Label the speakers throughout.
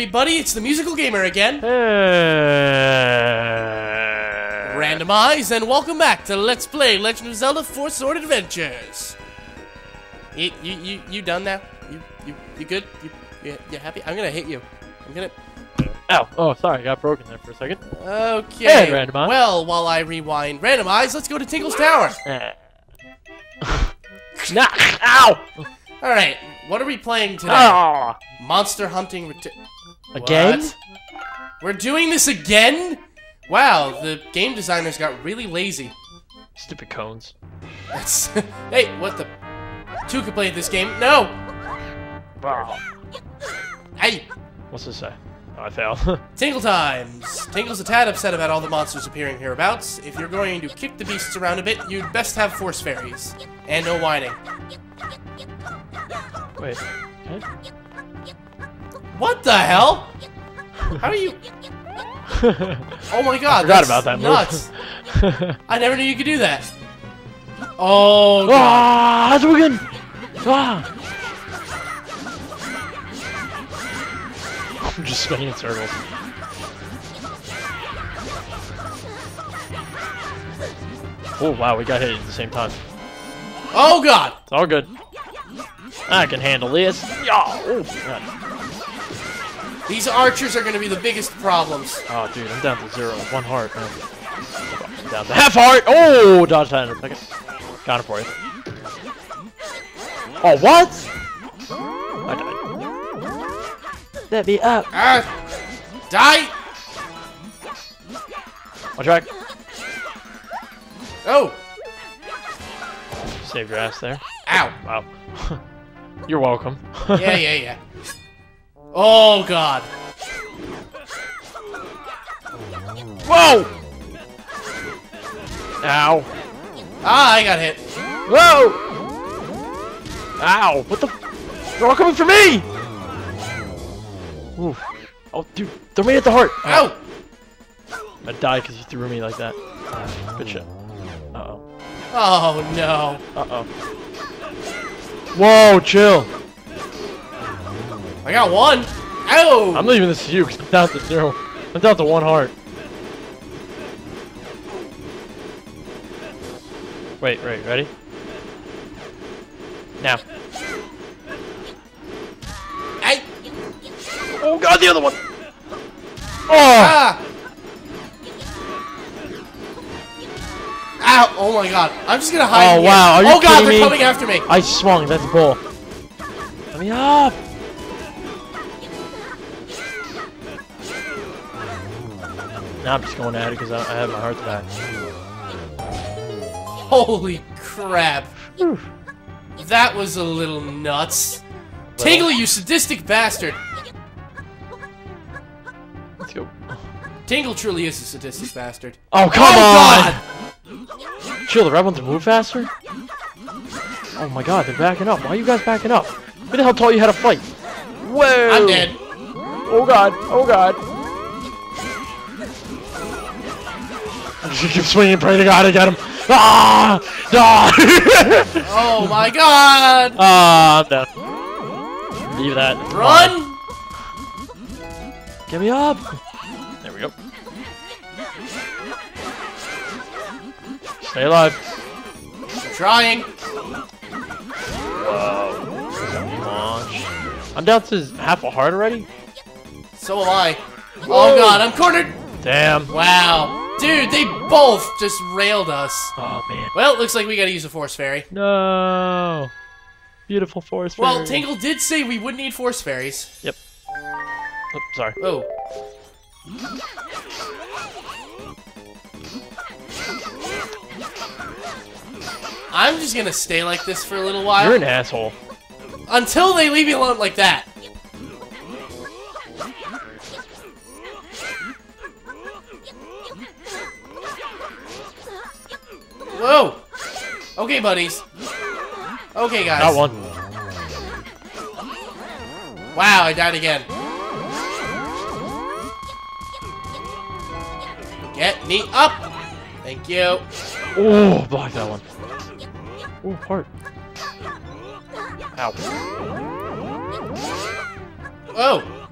Speaker 1: Everybody, it's the Musical Gamer again. Randomize and welcome back to Let's Play Legend of Zelda Four Sword Adventures. You, you, you, you done now? You, you, you good? You, you, you happy? I'm gonna hit you. I'm gonna.
Speaker 2: Ow. Oh, sorry. I got broken there for a second.
Speaker 1: Okay.
Speaker 2: Hey, randomize.
Speaker 1: Well, while I rewind randomize, let's go to Tingle's Tower.
Speaker 2: Nah. Ow.
Speaker 1: All right. What are we playing today?
Speaker 2: Ah.
Speaker 1: Monster hunting.
Speaker 2: Again?
Speaker 1: What? We're doing this again? Wow, the game designers got really lazy.
Speaker 2: Stupid cones.
Speaker 1: That's hey, what the? Two can play this game. No.
Speaker 2: Wow.
Speaker 1: Hey,
Speaker 2: What's this say? Oh, I failed.
Speaker 1: Tingle times. Tingle's a tad upset about all the monsters appearing hereabouts. If you're going to kick the beasts around a bit, you'd best have force fairies and no whining.
Speaker 2: Wait.
Speaker 1: What the hell? How are you? Oh my god,
Speaker 2: forgot about that
Speaker 1: nuts. I never knew you could do that. Oh, god.
Speaker 2: ah, Hadouken! Ah. I'm just spinning in circles. Oh wow, we got hit at the same time.
Speaker 1: oh god.
Speaker 2: It's all good. I can handle this. Yeah. Oh, God.
Speaker 1: These archers are going to be the biggest problems.
Speaker 2: oh, dude, I'm down to zero. One heart. Man. I'm down to half heart. Oh, dodge that in a second. Got it for you. Oh, what? I died. Let me up.
Speaker 1: Ah, die.
Speaker 2: I'll track.
Speaker 1: Oh,
Speaker 2: Save your ass there.
Speaker 1: ow.
Speaker 2: Wow. You're welcome.
Speaker 1: Yeah, yeah, yeah. Oh god.
Speaker 2: Whoa! Ow.
Speaker 1: Ah, I got hit.
Speaker 2: Whoa! Ow! What the? They're all coming for me! Ooh. Oh, dude, throw me at the heart.
Speaker 1: Ow.
Speaker 2: I died because you threw me like that. Good shit. Uh-oh.
Speaker 1: Oh no.
Speaker 2: Uh-oh. Whoa, chill.
Speaker 1: I got one. Ow.
Speaker 2: I'm leaving this to you because I'm down to zero. I'm down to one heart. Wait, wait, ready? Now.
Speaker 1: Ay.
Speaker 2: Oh god, the other one! Oh!
Speaker 1: Ah. Ow. Oh my god. I'm just gonna hide.
Speaker 2: Oh,
Speaker 1: here.
Speaker 2: wow, are you
Speaker 1: oh god, they're
Speaker 2: me?
Speaker 1: coming after me.
Speaker 2: I swung, that's bull. Let me up! Now I'm just going at it because I, I have my heart back.
Speaker 1: Holy crap. That was a little nuts. Tingle, you sadistic bastard.
Speaker 2: Let's go.
Speaker 1: Tingle truly is a sadistic bastard.
Speaker 2: Oh, come
Speaker 1: oh
Speaker 2: on!
Speaker 1: god.
Speaker 2: Chill, the red ones move faster? Oh my god, they're backing up. Why are you guys backing up? Who the hell told you how to fight? Whoa!
Speaker 1: I'm dead.
Speaker 2: Oh god, oh god. I'm just gonna keep swinging, pray to god I get him. Ah! Ah!
Speaker 1: Oh my god.
Speaker 2: ah, I'm down. Leave that.
Speaker 1: Run.
Speaker 2: Get me up! There we go. Stay alive.
Speaker 1: I'm trying.
Speaker 2: Whoa. Launch. I'm down to half a heart already?
Speaker 1: So am I. Oh god, I'm cornered.
Speaker 2: Damn.
Speaker 1: Wow. Dude, they both just railed us.
Speaker 2: Oh man.
Speaker 1: Well, it looks like we gotta use a force fairy.
Speaker 2: No. Beautiful forest.
Speaker 1: Well, Tingle did say we would need force fairies.
Speaker 2: Yep. Oh, sorry.
Speaker 1: Oh. I'm just gonna stay like this for a little while.
Speaker 2: You're an asshole.
Speaker 1: Until they leave me alone like that. Okay, buddies. Okay, guys.
Speaker 2: Got one.
Speaker 1: Wow, I died again. Get me up! Thank you.
Speaker 2: Oh, block that one. Oh, heart. Ow.
Speaker 1: Oh!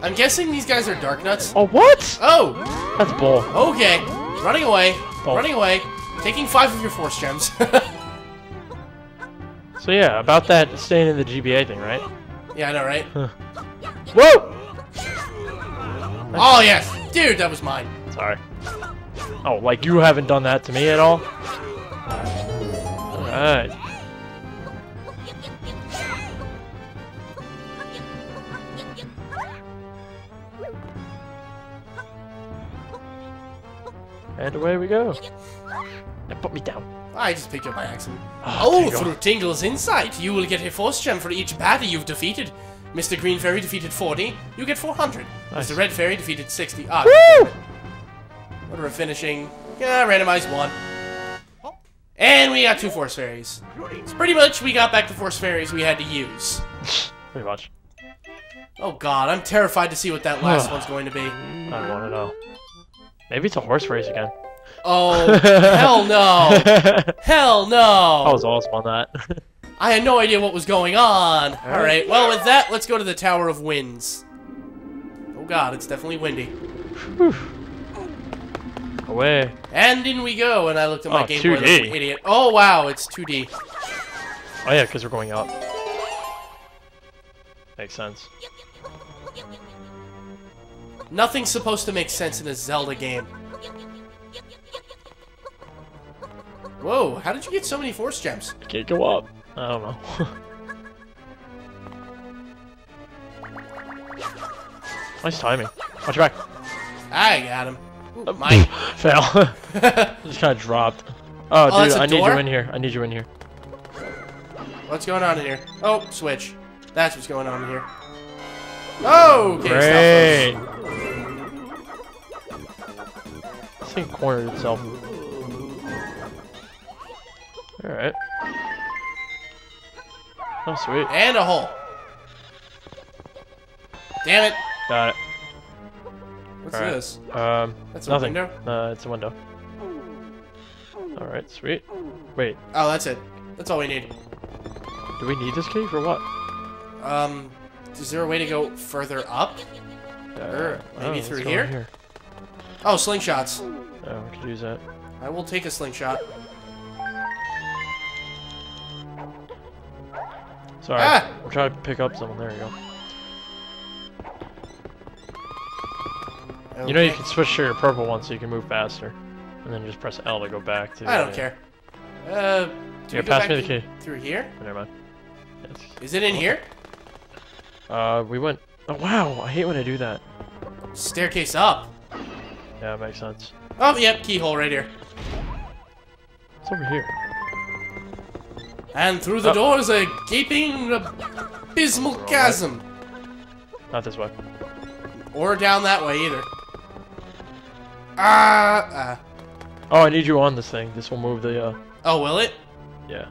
Speaker 1: I'm guessing these guys are Darknuts.
Speaker 2: Oh, what?
Speaker 1: Oh,
Speaker 2: That's bull.
Speaker 1: okay. Running away. Running away. Taking five of your force gems.
Speaker 2: So yeah, about that staying in the GBA thing, right?
Speaker 1: yeah, I know, right?
Speaker 2: Whoa!
Speaker 1: Oh, yes. Dude, that was mine.
Speaker 2: Sorry. Oh, like you haven't done that to me at all? Alright. And away we go. Now put me down.
Speaker 1: I just picked up by accident.
Speaker 2: Oh,
Speaker 1: Oh,
Speaker 2: God.
Speaker 1: through Tingle's insight, you will get a force gem for each baddie you've defeated. Mr. Green Fairy defeated 40, you get 400.
Speaker 2: Nice.
Speaker 1: Mr. Red Fairy defeated 60. Ah,
Speaker 2: Woo!
Speaker 1: what are we finishing? Yeah, randomized one. And we got two Force Fairies. So pretty much we got back the Force Fairies we had to use.
Speaker 2: Pretty much.
Speaker 1: Oh god, I'm terrified to see what that last one's going to be.
Speaker 2: I don't want to know. Maybe it's a horse race again.
Speaker 1: Oh, hell no! Hell no!
Speaker 2: I was awesome on that.
Speaker 1: I had no idea what was going on. All right. Well, with that, let's go to the Tower of Winds. Oh God, it's definitely windy.
Speaker 2: Away.
Speaker 1: And in we go. And I looked at my
Speaker 2: Oh,
Speaker 1: Game Boy like an
Speaker 2: 2D.
Speaker 1: idiot. Oh wow, it's 2D.
Speaker 2: Oh yeah, because we're going up. Makes sense.
Speaker 1: Nothing's supposed to make sense in a Zelda game. Whoa! How did you get so many Force Gems?
Speaker 2: Can't go up. I don't know. nice timing. Watch your back.
Speaker 1: I got him. Ooh, uh, Mike.
Speaker 2: Fail. Just kind of dropped. Oh,
Speaker 1: Oh,
Speaker 2: dude,
Speaker 1: I
Speaker 2: I need you in here. I need you in here.
Speaker 1: What's going on in here? Oh, switch. That's what's going on in here. Oh, okay.
Speaker 2: Great.
Speaker 1: stop
Speaker 2: This thing cornered itself. Alright. Oh, sweet.
Speaker 1: And a hole. Damn it.
Speaker 2: Got it.
Speaker 1: What's
Speaker 2: Alright.
Speaker 1: this?
Speaker 2: Um,
Speaker 1: That's a
Speaker 2: nothing.
Speaker 1: window?
Speaker 2: Uh, it's a window. Alright, sweet. Wait,
Speaker 1: Oh, that's it. That's all we need.
Speaker 2: do we need this key for what?
Speaker 1: Um, is there a way to go further up? Sure, maybe
Speaker 2: let's
Speaker 1: through
Speaker 2: go
Speaker 1: here? Oh, slingshots.
Speaker 2: Oh, we could use that.
Speaker 1: I will take a slingshot.
Speaker 2: Sorry.
Speaker 1: Ah!
Speaker 2: I'm trying to pick up someone. There you go. You know you can switch to your purple one so you can move faster. And then just press L to go back to...
Speaker 1: I don't care. Uh, do go
Speaker 2: pass me the key.
Speaker 1: Through here?
Speaker 2: Oh, never mind. Yes.
Speaker 1: Is it in here?
Speaker 2: Uh, we went... Oh, wow! I hate when I do that.
Speaker 1: Staircase up.
Speaker 2: Yeah, it makes sense.
Speaker 1: Oh, yep, keyhole right here.
Speaker 2: It's over here.
Speaker 1: And through the
Speaker 2: Oh.
Speaker 1: door is a gaping, abysmal chasm.
Speaker 2: Not this way.
Speaker 1: Or down that way either. Ah, ah.
Speaker 2: Oh, I need you on this thing. This will move the, uh...
Speaker 1: Oh, will it?
Speaker 2: Yeah.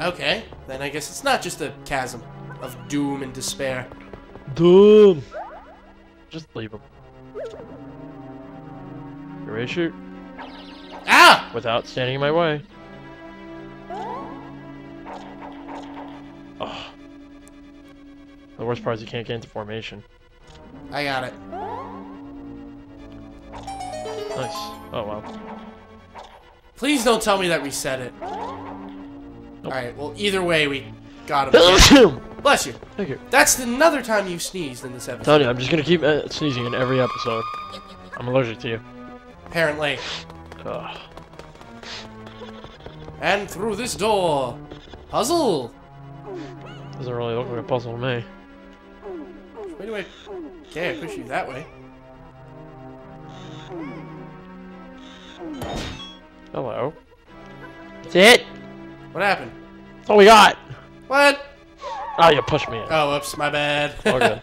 Speaker 1: Okay, then I guess it's not just a chasm of doom and despair.
Speaker 2: Doom. Just leave him. You ready to shoot?
Speaker 1: Ah!
Speaker 2: Without standing in my way. Oh. The worst part is you can't get into formation.
Speaker 1: I got it.
Speaker 2: Nice. Oh, wow.
Speaker 1: Please don't tell me that reset it. Alright, well, either way, we got him. Bless you.
Speaker 2: Thank you.
Speaker 1: That's another time you sneezed in this episode.
Speaker 2: You, I'm just gonna keep uh, sneezing in every episode. I'm allergic to you.
Speaker 1: Apparently.
Speaker 2: Ugh.
Speaker 1: And through this door. Puzzle.
Speaker 2: Doesn't really look like a puzzle to me.
Speaker 1: Wait, do I... Okay, I push you that way.
Speaker 2: Hello. That's it!
Speaker 1: What happened?
Speaker 2: That's all we got!
Speaker 1: What?
Speaker 2: Oh, you pushed me in.
Speaker 1: Oh, whoops, my bad.
Speaker 2: All good.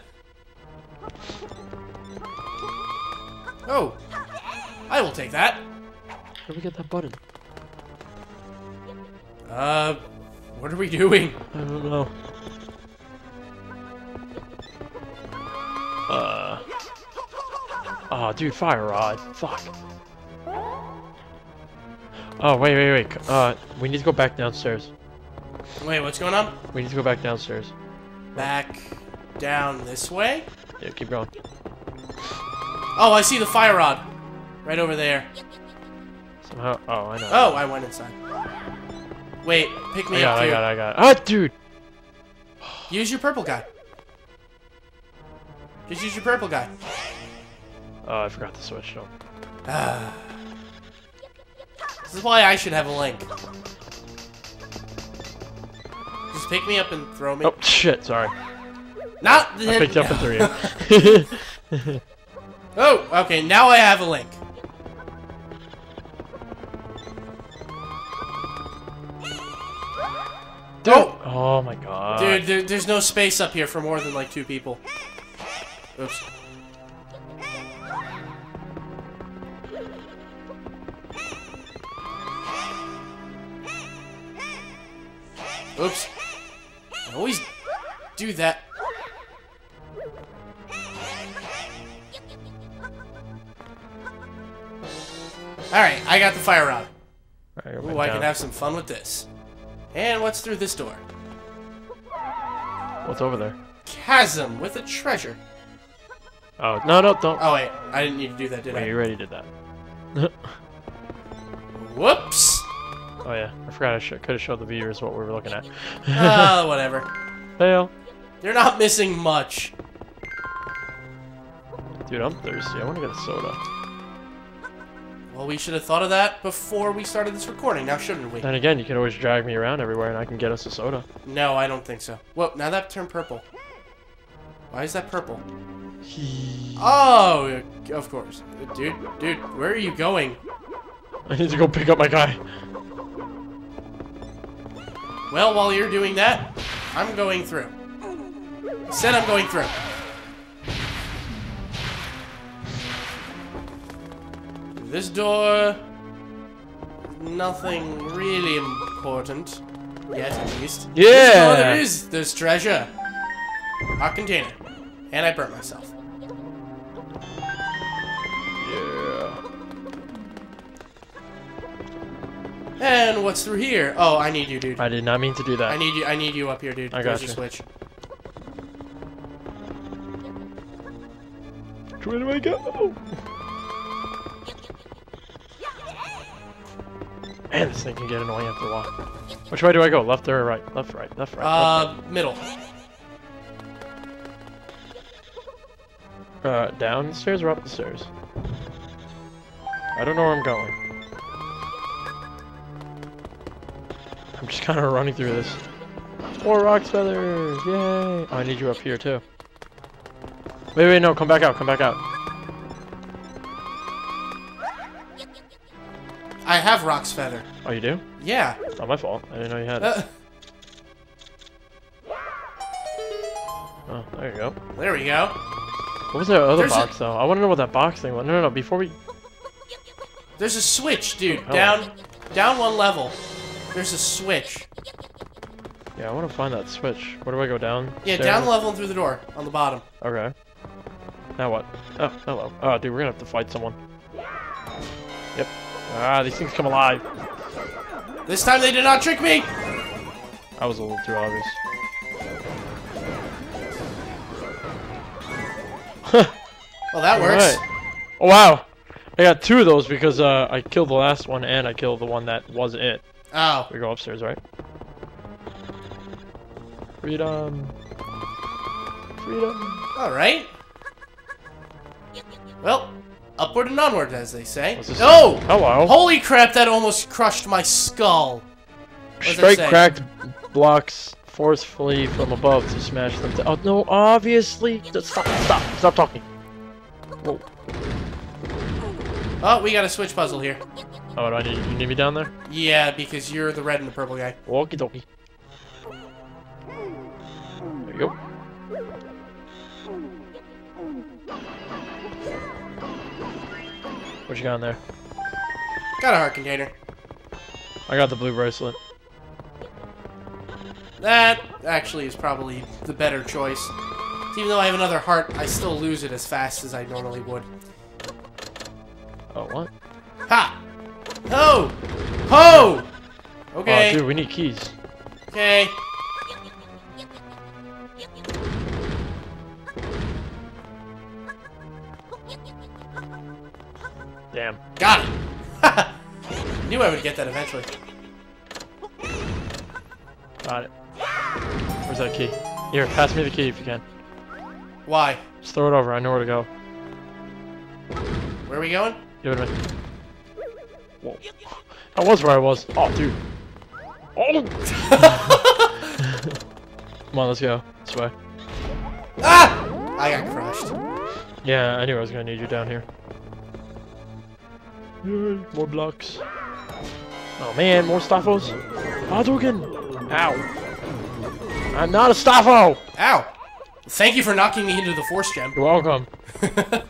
Speaker 1: oh. I will take that.
Speaker 2: Where did we get that button?
Speaker 1: Uh, what are we doing?
Speaker 2: I don't know. Uh. Oh, dude, fire rod. Fuck. Oh, wait, wait, wait. Uh, we need to go back downstairs.
Speaker 1: Wait, what's going on?
Speaker 2: We need to go back downstairs.
Speaker 1: Back down this way?
Speaker 2: Yeah, keep going.
Speaker 1: Oh, I see the fire rod. Right over there.
Speaker 2: Somehow. Oh, I know.
Speaker 1: Oh, I went inside. Wait, pick me
Speaker 2: I got
Speaker 1: up
Speaker 2: it, I got I got. Ah, dude!
Speaker 1: Use your purple guy. Just use your purple guy.
Speaker 2: Oh, I forgot to switch. No.
Speaker 1: This is why I should have a link. Just pick me up and throw me.
Speaker 2: Oh, shit, sorry.
Speaker 1: Not the
Speaker 2: I picked up and threw you.
Speaker 1: Oh, okay, now I have a link.
Speaker 2: Dude.
Speaker 1: Oh!
Speaker 2: Oh my god.
Speaker 1: Dude, there, there's no space up here for more than like two people. Oops. Oops. I always do that. Alright, I got the fire rod.
Speaker 2: Alright, oh
Speaker 1: Ooh, I can have some fun with this. And what's through this door?
Speaker 2: What's over there?
Speaker 1: Chasm with a treasure.
Speaker 2: Oh, no, no, don't.
Speaker 1: Oh wait, I didn't need to do that, did
Speaker 2: Wait,
Speaker 1: I?
Speaker 2: you already did that.
Speaker 1: Whoops!
Speaker 2: Oh yeah, I forgot I should, could have showed the viewers what we were looking at.
Speaker 1: Ah, whatever.
Speaker 2: Fail.
Speaker 1: You're not missing much.
Speaker 2: Dude, I'm thirsty. I want to get a soda.
Speaker 1: Well, we should have thought of that before we started this recording, now shouldn't we?
Speaker 2: Then again, you can always drag me around everywhere and I can get us a soda.
Speaker 1: No, I don't think so. Whoa, now that turned purple. Why is that purple? Oh, of course. Dude, dude, where are you going?
Speaker 2: I need to go pick up my guy.
Speaker 1: Well, while you're doing that, I'm going through. Said I'm going through. This door... Nothing really important. Yet, at least. This
Speaker 2: Yeah!
Speaker 1: door there is. There's treasure. Hot container. And I burnt myself.
Speaker 2: Yeah.
Speaker 1: And what's through here? Oh, I need you, dude.
Speaker 2: I did not mean to do that.
Speaker 1: I need you. I need you up here, dude.
Speaker 2: I got you.
Speaker 1: switch.
Speaker 2: Way do I go? Man, this thing can get annoying after a while. Which way do I go? Left or right? Left, right, left, right. left,
Speaker 1: Uh, middle.
Speaker 2: Uh, down the stairs or up the stairs? I don't know where I'm going. I'm just kind of running through this. Four roc's feathers! Yay! Oh, I need you up here too. Wait, wait, no, come back out, come back out.
Speaker 1: Have Roc's feather.
Speaker 2: Oh, you do?
Speaker 1: Yeah.
Speaker 2: It's not my fault. I didn't know you had it.
Speaker 1: Uh,
Speaker 2: Oh, there you go.
Speaker 1: there we go.
Speaker 2: What was that other
Speaker 1: There's
Speaker 2: box though? I want to know what that box thing was. No, no, no. Before we.
Speaker 1: There's a switch, dude.
Speaker 2: Oh.
Speaker 1: Down, down one level. There's a switch.
Speaker 2: Yeah, I want to find that switch. Where do I go down?
Speaker 1: Yeah, down level and through the door on the bottom.
Speaker 2: Okay. Now what? Oh, hello. Oh, dude, we're gonna have to fight someone. Ah, these things come alive.
Speaker 1: This time they did not trick me.
Speaker 2: That was a little too obvious.
Speaker 1: Well, that works.
Speaker 2: Alright. Oh wow! I got two of those because uh, I killed the last one and I killed the one that wasn't it.
Speaker 1: Oh,
Speaker 2: We go upstairs, right? Freedom. Freedom.
Speaker 1: all right. Well, upward and onward, as they say.
Speaker 2: What's this?
Speaker 1: Oh!
Speaker 2: Hello.
Speaker 1: Holy crap! That almost crushed my skull. does it
Speaker 2: Strike cracked blocks forcefully from above to smash them. To oh no! Obviously, stop! Stop! Stop talking. Whoa.
Speaker 1: Oh, we got a switch puzzle here.
Speaker 2: Oh, do I need you need me down there?
Speaker 1: Yeah, because you're the red and the purple guy.
Speaker 2: Okie dokie. There you go. What you got in there?
Speaker 1: Got a heart container.
Speaker 2: I got the blue bracelet.
Speaker 1: That actually is probably the better choice. Even though I have another heart, I still lose it as fast as I normally would.
Speaker 2: Oh, what?
Speaker 1: Ha! Ho! Ho! Oh, okay.
Speaker 2: Oh, dude, we need keys.
Speaker 1: Okay.
Speaker 2: Damn.
Speaker 1: Got it. Knew I would get that eventually.
Speaker 2: Got it. Where's that key? Here, pass me the key if you can.
Speaker 1: Why?
Speaker 2: Just throw it over. I know where to go.
Speaker 1: Where are we going?
Speaker 2: Give it to me. Whoa. That was where I was. Oh, dude. Oh! Come on, let's go. This way.
Speaker 1: Ah! I got crushed.
Speaker 2: Yeah, I knew I was gonna need you down here. More blocks. Oh man, more Stalfos. Hadouken! Ow. I'm not a Staffo!
Speaker 1: Ow! Thank you for knocking me into the force gem.
Speaker 2: You're welcome.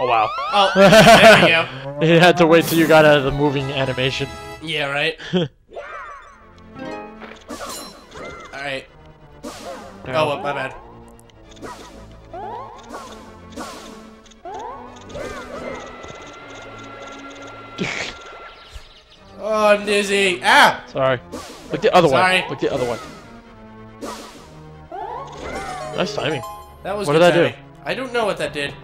Speaker 2: Oh wow.
Speaker 1: Oh, there we go.
Speaker 2: You had to wait till you got out of the moving animation.
Speaker 1: Yeah, right. Alright. Oh, well, my bad. Oh, I'm dizzy. Ah!
Speaker 2: Sorry. Look the other
Speaker 1: Sorry.
Speaker 2: way. Look the other way. Nice timing.
Speaker 1: That was
Speaker 2: What
Speaker 1: good
Speaker 2: did that do?
Speaker 1: I don't know what that did.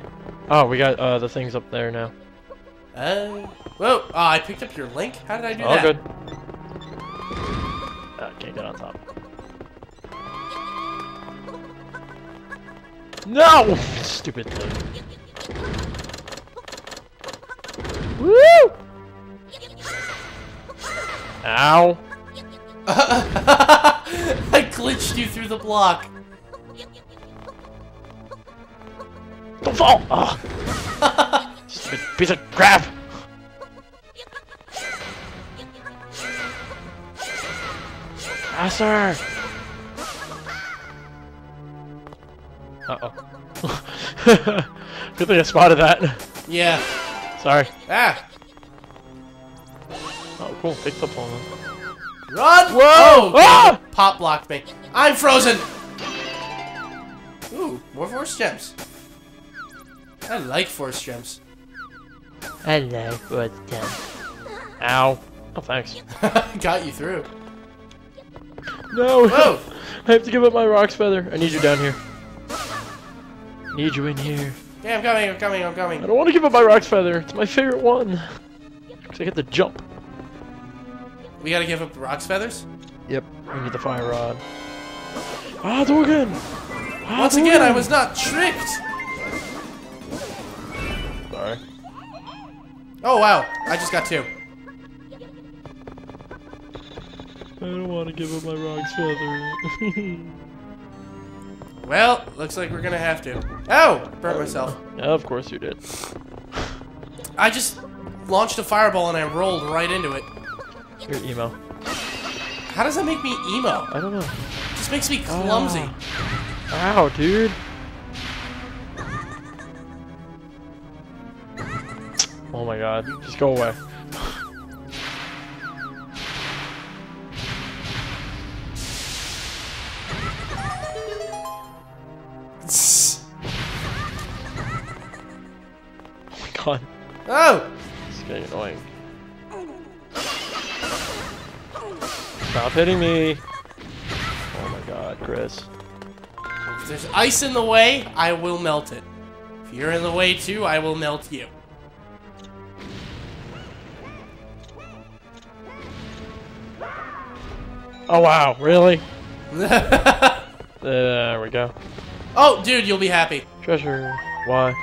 Speaker 2: Oh, we got uh, the things up there now.
Speaker 1: Uh, whoa. Oh, I picked up your link? How did I do
Speaker 2: All
Speaker 1: that?
Speaker 2: good. Ah, can't get on top. No! Stupid thing. Woo! Ow!
Speaker 1: I glitched you through the block.
Speaker 2: Don't fall! Oh. Stupid piece of crap! Faster! Uh-oh. Good thing I spotted that.
Speaker 1: Yeah.
Speaker 2: Sorry.
Speaker 1: Ah.
Speaker 2: Cool. Picked up on them.
Speaker 1: Run!
Speaker 2: Whoa!
Speaker 1: Oh,
Speaker 2: Ah!
Speaker 1: Pop blocked me. I'm frozen! Ooh, more force gems. I like force gems.
Speaker 2: Hello, what's done? Ow. Oh, thanks.
Speaker 1: Got you through.
Speaker 2: No!
Speaker 1: Whoa!
Speaker 2: I have to give up my roc's feather. I need you down here. Need you in here.
Speaker 1: Yeah, I'm coming, I'm coming, I'm coming.
Speaker 2: I don't want to give up my roc's feather. It's my favorite one. Cause I get to jump.
Speaker 1: We gotta give up the roc's feathers?
Speaker 2: Yep. We need the fire rod. Ah, Dorgan! Ah,
Speaker 1: Once again, I was not tricked!
Speaker 2: Sorry.
Speaker 1: Oh, wow. I just got two.
Speaker 2: I don't want to give up my roc's feather.
Speaker 1: Well, looks like we're gonna have to. Oh! Burnt myself.
Speaker 2: yeah, of course you did.
Speaker 1: I just launched a fireball and I rolled right into it.
Speaker 2: Your email.
Speaker 1: How does that make me emo?
Speaker 2: I don't know.
Speaker 1: It just makes me clumsy. Ah.
Speaker 2: Ow, dude. Oh my god. Just go away. Oh my god.
Speaker 1: Oh!
Speaker 2: It's getting annoying. Stop hitting me. Oh my god, Chris.
Speaker 1: If there's ice in the way, I will melt it. If you're in the way too, I will melt you.
Speaker 2: Oh wow, really? There we go.
Speaker 1: oh, dude, you'll be happy.
Speaker 2: Treasure. Why?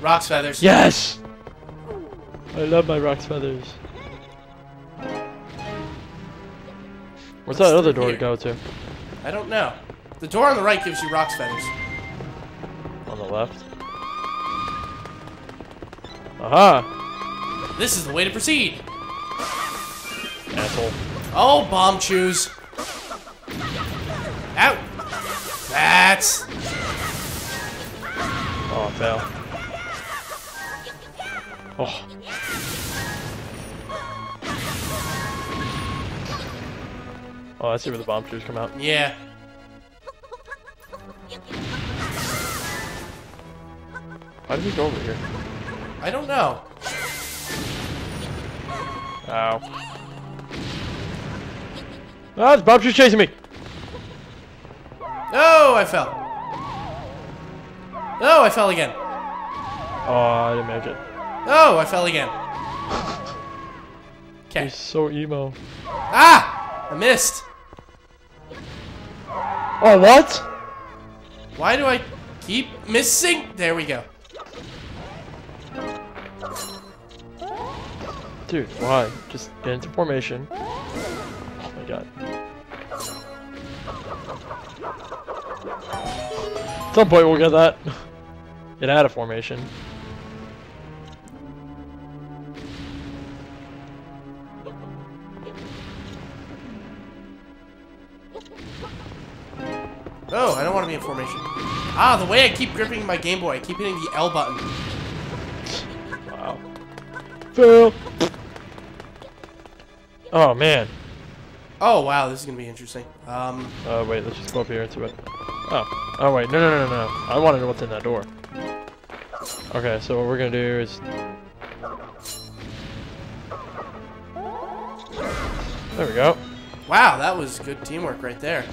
Speaker 1: Roc's feathers.
Speaker 2: Yes! I love my roc's feathers. Where's that other door
Speaker 1: here?
Speaker 2: to go to?
Speaker 1: I don't know. The door on the right gives you roc's feathers.
Speaker 2: On the left. Aha!
Speaker 1: This is the way to proceed.
Speaker 2: Asshole.
Speaker 1: Oh, bomb chews. Out. That's.
Speaker 2: Oh, I fell. Oh. Oh, I see where the bomb trees come out.
Speaker 1: Yeah.
Speaker 2: Why did we go over here?
Speaker 1: I don't know.
Speaker 2: Ow. Ah, the bomb tree's chasing me!
Speaker 1: No, I fell. No, I fell again.
Speaker 2: Oh, I didn't make it.
Speaker 1: Oh, I fell again. Okay.
Speaker 2: He's so emo.
Speaker 1: Ah! I missed.
Speaker 2: Oh, what?
Speaker 1: Why do I keep missing? There we go.
Speaker 2: Dude, why? Just get into formation. Oh my god. At some point we'll get that. Get out of formation.
Speaker 1: Oh, I don't want to be in formation. Ah, the way I keep gripping my Game Boy, I keep hitting the L button.
Speaker 2: Wow. Fail. Oh man.
Speaker 1: Oh, wow, this is going to be interesting. Um,
Speaker 2: Uh, wait, let's just go up here into it. Oh. Oh, wait. No, no, no, no, no. I want to know what's in that door. Okay, so what we're going to do is... There we go.
Speaker 1: wow, that was good teamwork right there.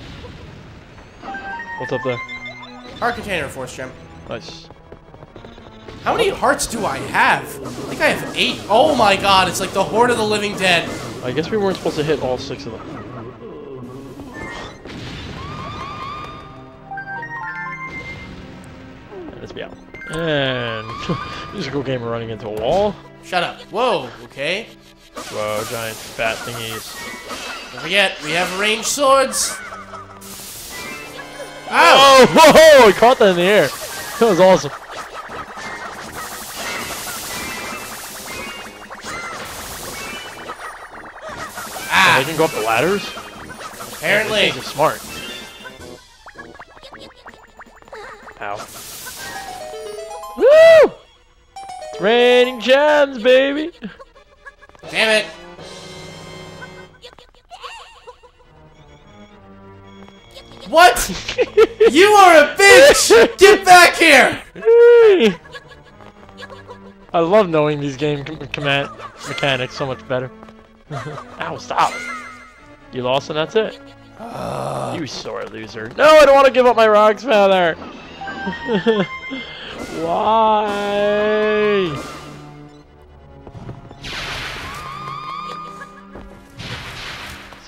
Speaker 2: What's up there?
Speaker 1: Heart container, Force Gem.
Speaker 2: Nice.
Speaker 1: How many hearts do I have? I think I have eight. Oh my god, it's like the Horde of the Living Dead.
Speaker 2: I guess we weren't supposed to hit all six of them. Let's be out. And musical gamer running into a wall.
Speaker 1: Shut up. Whoa, okay.
Speaker 2: Whoa, giant fat thingies.
Speaker 1: Don't forget, we have ranged swords. Ow!
Speaker 2: Oh, whoa! I caught that in the air. That was awesome.
Speaker 1: Ah,
Speaker 2: They can go up the ladders.
Speaker 1: apparently.
Speaker 2: Are smart. Ow. Woo! Raining gems, baby.
Speaker 1: Damn it. What? You are a bitch! Get back here!
Speaker 2: I love knowing these game command mechanics so much better. Ow, stop. You lost and that's it. you sore loser. No, I don't want to give up my roc's feather. Why?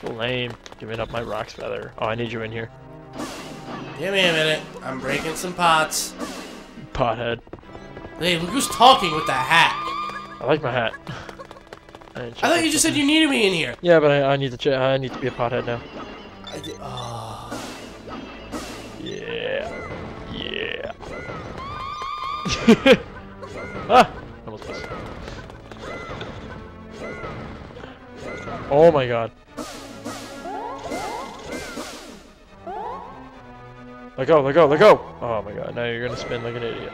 Speaker 2: So lame. Giving up my roc's feather. Oh, I need you in here.
Speaker 1: Give me a minute. I'm breaking some pots.
Speaker 2: Pothead.
Speaker 1: Hey, look who's talking with the hat.
Speaker 2: I like my hat. I,
Speaker 1: I thought you just said you needed me in here.
Speaker 2: Yeah, but I, I need to. Ch I need to be a pothead now.
Speaker 1: I di- oh.
Speaker 2: Yeah. Yeah. ah! Almost missed. Oh my god. Let go, let go, let go! Oh my god, now you're gonna spin like an idiot.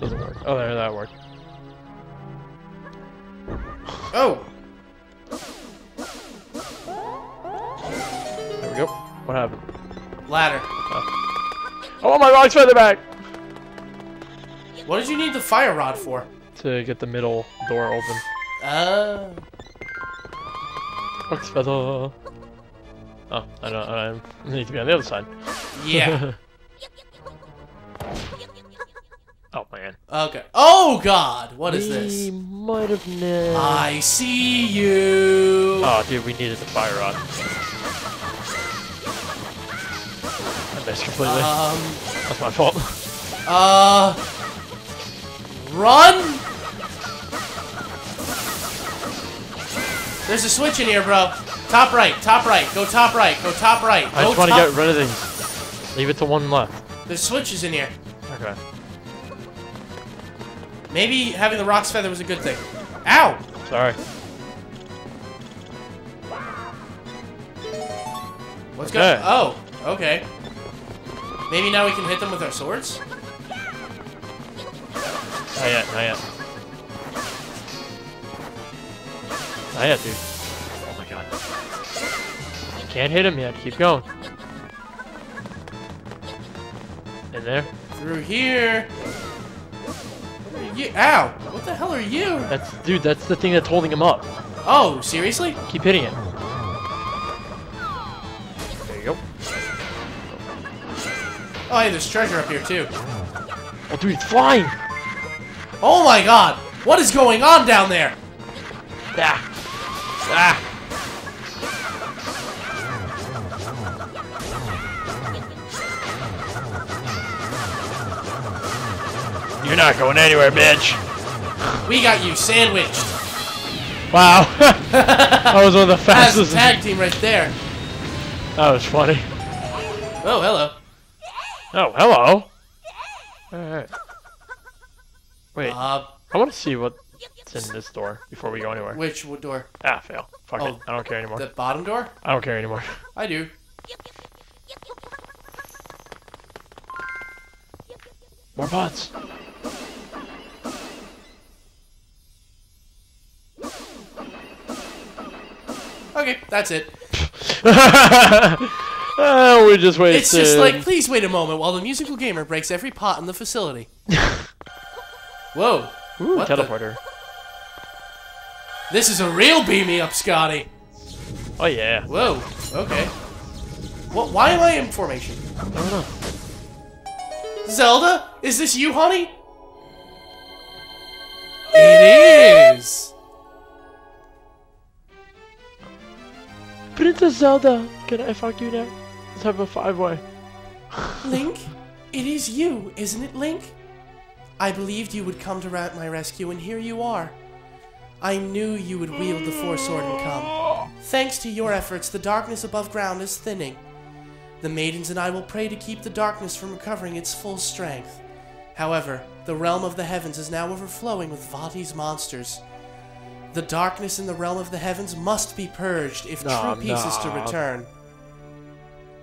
Speaker 2: Doesn't work. Oh, there, that worked.
Speaker 1: Oh.
Speaker 2: There we go. What happened?
Speaker 1: Ladder.
Speaker 2: Oh, my roc's feather back!
Speaker 1: What did you need the fire rod for?
Speaker 2: To get the middle door open.
Speaker 1: Uh.
Speaker 2: Roc's feather. Oh, I don't. I need to be on the other side.
Speaker 1: Yeah.
Speaker 2: oh man.
Speaker 1: Okay. Oh God! What is
Speaker 2: We
Speaker 1: this?
Speaker 2: might have missed.
Speaker 1: I see you.
Speaker 2: Oh, dude, we needed the fire rod. I missed completely.
Speaker 1: Um.
Speaker 2: That's my fault.
Speaker 1: Uh. Run. There's a switch in here, bro. Top right. Top right. Go top right. Go top right.
Speaker 2: I
Speaker 1: Go
Speaker 2: just want to get rid of these. Leave it to one left.
Speaker 1: There's switches in here.
Speaker 2: Okay.
Speaker 1: Maybe having the roc's feather was a good thing. Ow!
Speaker 2: Sorry.
Speaker 1: What's
Speaker 2: Okay.
Speaker 1: going? Oh, okay. Maybe now we can hit them with our swords.
Speaker 2: Not yet. Not yet. Not yet, dude. Can't hit him yet. Keep going. In there.
Speaker 1: Through here. You? Ow! What the hell are you?
Speaker 2: That's dude. That's the thing that's holding him up.
Speaker 1: Oh, seriously?
Speaker 2: Keep hitting it. There you go.
Speaker 1: Oh, hey, there's treasure up here too.
Speaker 2: Oh, dude, it's flying.
Speaker 1: Oh my god! What is going on down there?
Speaker 2: Ah. Ah. You're not going anywhere, bitch.
Speaker 1: We got you sandwiched.
Speaker 2: Wow. that was one of the fastest.
Speaker 1: tag team right there.
Speaker 2: That was funny.
Speaker 1: Oh, hello.
Speaker 2: Oh, hello. Alright. Wait,
Speaker 1: Uh,
Speaker 2: I want to see what's in this door before we go anywhere.
Speaker 1: which door?
Speaker 2: Ah, fail. Fuck it.
Speaker 1: Oh.
Speaker 2: I don't care anymore.
Speaker 1: The bottom door?
Speaker 2: I don't care anymore.
Speaker 1: I do.
Speaker 2: More bots.
Speaker 1: Okay, that's it.
Speaker 2: oh, we just wasted.
Speaker 1: It's just like, please wait a moment while the musical gamer breaks every pot in the facility. Whoa.
Speaker 2: Ooh,
Speaker 1: what the-
Speaker 2: teleporter.
Speaker 1: This is a real beam me up, Scotty.
Speaker 2: Oh yeah.
Speaker 1: Whoa. Okay. What? Why am I in formation?
Speaker 2: I don't know.
Speaker 1: Zelda? Is this you, honey? It is.
Speaker 2: Princess Zelda, can I fuck you now? Let's have a five-way.
Speaker 1: Link, it is you, isn't it, Link? I believed you would come to my rescue, and here you are. I knew you would wield the Four Sword and come. Thanks to your efforts, the darkness above ground is thinning. The maidens and I will pray to keep the darkness from recovering its full strength. However, the realm of the heavens is now overflowing with Vaati's monsters. The darkness in the realm of the heavens must be purged if
Speaker 2: Nom,
Speaker 1: true peace is to return.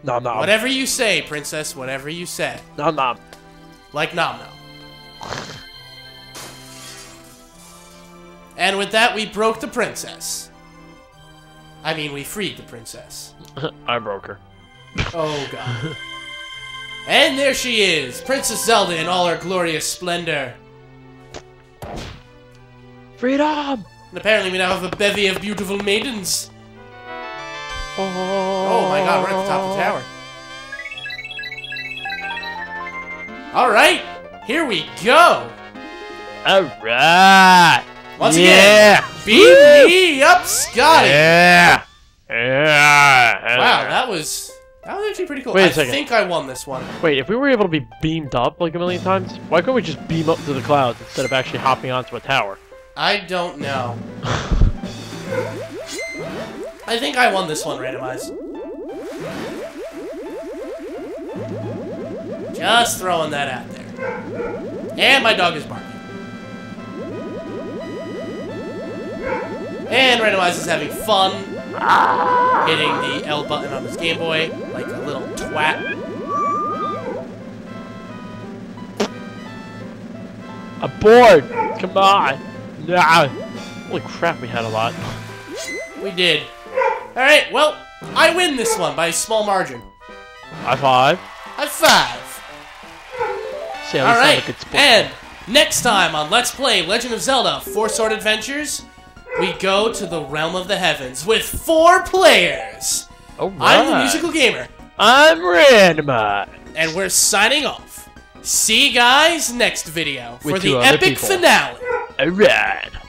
Speaker 2: Nom nom.
Speaker 1: Whatever you say, princess, whatever you say.
Speaker 2: Nom nom.
Speaker 1: Like Nom Nom. And with that, we broke the princess. I mean, we freed the princess.
Speaker 2: I broke her.
Speaker 1: Oh, God. and there she is, Princess Zelda in all her glorious splendor.
Speaker 2: Freedom!
Speaker 1: And apparently, we now have a bevy of beautiful maidens.
Speaker 2: Oh,
Speaker 1: Oh my god, we're at the top of the tower. Alright, here we go.
Speaker 2: Alright!
Speaker 1: Once
Speaker 2: yeah.
Speaker 1: again, beat me up, Scotty.
Speaker 2: Yeah! Yeah!
Speaker 1: Wow, that was that was actually pretty cool.
Speaker 2: Wait a
Speaker 1: I
Speaker 2: second.
Speaker 1: think I won this one.
Speaker 2: Wait, if we were able to be beamed up like a million times, why couldn't we just beam up to the clouds instead of actually hopping onto a tower?
Speaker 1: I don't know. I think I won this one randomized. Just throwing that out there. And my dog is barking. And randomized is having fun hitting the L button on his Game Boy like a little twat.
Speaker 2: I'm bored! Come on! Nah! Holy crap, we had a lot.
Speaker 1: We did. Alright, well, I win this one by a small margin.
Speaker 2: High five.
Speaker 1: High five.
Speaker 2: See, at least I'm
Speaker 1: Alright,
Speaker 2: good
Speaker 1: and next time on Let's Play Legend of Zelda Four Sword Adventures, we go to the Realm of the Heavens with four players.
Speaker 2: Alright.
Speaker 1: I'm the musical gamer,
Speaker 2: I'm Randomite.
Speaker 1: and we're signing off. See you guys next video for
Speaker 2: With
Speaker 1: the epic
Speaker 2: people.
Speaker 1: finale.
Speaker 2: Alright.